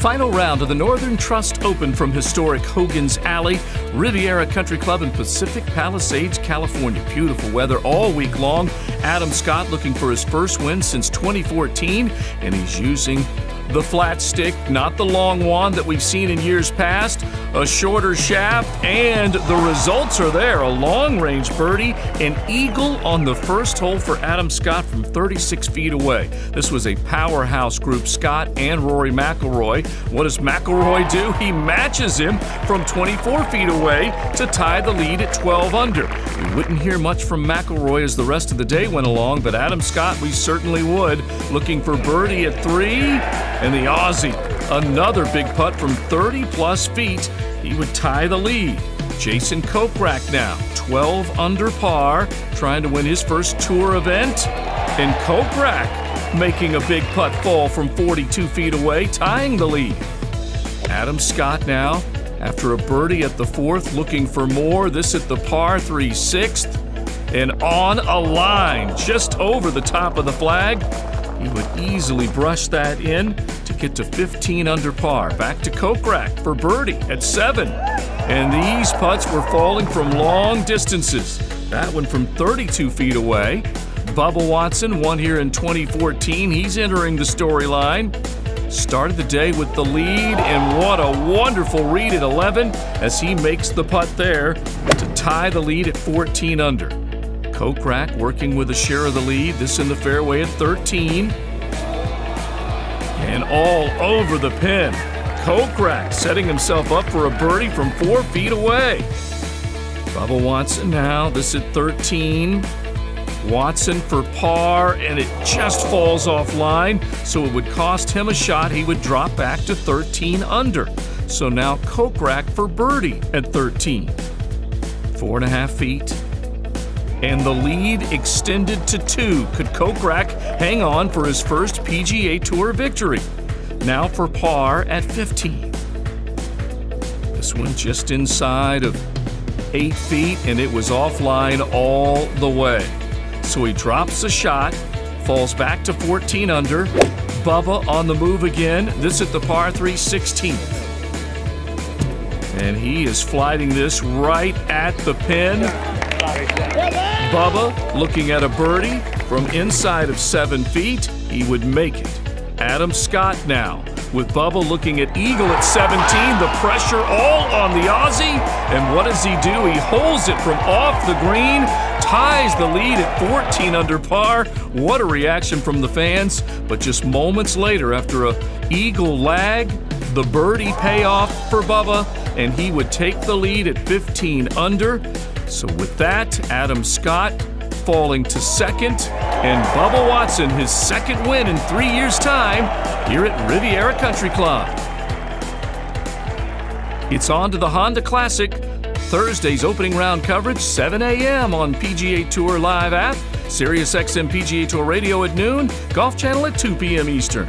Final round of the Northern Trust Open from historic Hogan's Alley, Riviera Country Club in Pacific Palisades, California. Beautiful weather all week long. Adam Scott looking for his first win since 2014, and he's using the flat stick, not the long wand that we've seen in years past, a shorter shaft, and the results are there. A long range birdie, an eagle on the first hole for Adam Scott from 36 feet away. This was a powerhouse group, Scott and Rory McIlroy. What does McIlroy do? He matches him from 24 feet away to tie the lead at 12 under. We wouldn't hear much from McIlroy as the rest of the day went along, but Adam Scott, we certainly would. Looking for birdie at three. And the Aussie, another big putt from 30 plus feet. He would tie the lead. Jason Kokrak now, 12 under par, trying to win his first tour event. And Kokrak making a big putt fall from 42 feet away, tying the lead. Adam Scott now, after a birdie at the fourth, looking for more. This at the par three sixth. And on a line just over the top of the flag, he would easily brush that in to get to 15 under par. Back to Kokrak for birdie at 7. And these putts were falling from long distances. That one from 32 feet away. Bubba Watson won here in 2014. He's entering the storyline. Started the day with the lead, and what a wonderful read at 11 as he makes the putt there to tie the lead at 14 under. Kokrak working with a share of the lead. This in the fairway at 13. And all over the pin. Kokrak setting himself up for a birdie from four feet away. Bubba Watson now, this at 13. Watson for par, and it just falls offline, so it would cost him a shot. He would drop back to 13 under. So now Kokrak for birdie at 13. Four and a half feet, and the lead extended to two. Could Kokrak hang on for his first PGA Tour victory? Now for par at 15. This one just inside of eight feet, and it was offline all the way. So he drops the shot, falls back to 14 under. Bubba on the move again. This at the par 3 16th. And he is flighting this right at the pin. Bubba looking at a birdie from inside of seven feet. He would make it. Adam Scott now with Bubba looking at Eagle at 17. The pressure all on the Aussie. And what does he do? He holds it from off the green, ties the lead at 14 under par. What a reaction from the fans. But just moments later, after a Eagle lag, the birdie payoff for Bubba, and he would take the lead at 15 under. So with that, Adam Scott falling to second, and Bubba Watson his second win in three years' time here at Riviera Country Club. It's on to the Honda Classic. Thursday's opening round coverage, 7 a.m. on PGA Tour Live app, SiriusXM PGA Tour Radio at noon, Golf Channel at 2 p.m. Eastern.